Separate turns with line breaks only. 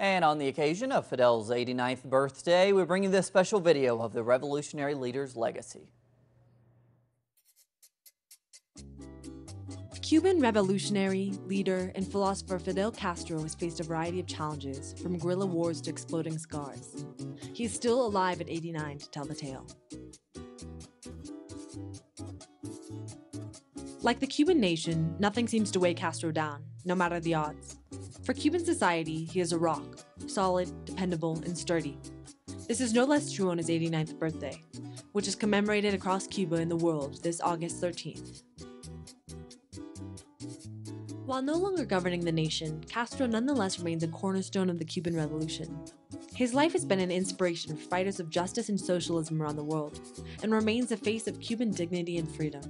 And on the occasion of Fidel's 89th birthday, we bring you this special video of the revolutionary leader's legacy.
Cuban revolutionary, leader, and philosopher Fidel Castro has faced a variety of challenges, from guerrilla wars to exploding scars. He is still alive at 89 to tell the tale. Like the Cuban nation, nothing seems to weigh Castro down, no matter the odds. For Cuban society, he is a rock, solid, dependable, and sturdy. This is no less true on his 89th birthday, which is commemorated across Cuba and the world this August 13th. While no longer governing the nation, Castro nonetheless remains a cornerstone of the Cuban Revolution. His life has been an inspiration for fighters of justice and socialism around the world, and remains the face of Cuban dignity and freedom.